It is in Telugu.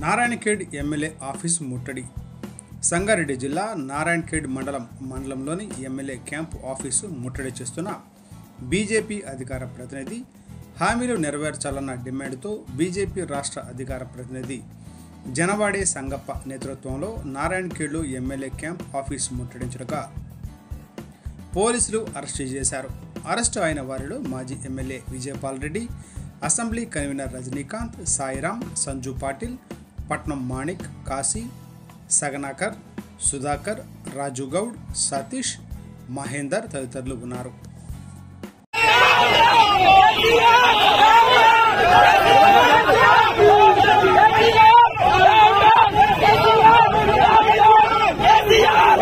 నారాయణఖేడ్ ఎమ్మెల్యే ఆఫీస్ ముట్టడి. సంగారెడ్డి జిల్లా నారాయణఖేడ్ మండలం మండలంలోని ఎమ్మెల్యే క్యాంపు ఆఫీసు ముట్టడి చేస్తున్న బీజేపీ అధికార ప్రతినిధి హామీలు నెరవేర్చాలన్న డిమాండ్తో బీజేపీ రాష్ట్ర అధికార ప్రతినిధి జనవాడే సంగప్ప నేతృత్వంలో నారాయణఖేడ్లో ఎమ్మెల్యే క్యాంప్ ఆఫీస్ ముట్టడించడగా పోలీసులు అరెస్ట్ చేశారు. అరెస్టు అయిన వారిలో మాజీ MLA Vijaypal Reddy assembly convener Rajinikanth Sairam Sanju Patil Patnam Manik Kashi సగనాకర్ Sudhakar రాజు గౌడ్ సతీష్ మహేందర్ తదితరులు ఉన్నారు Yeah!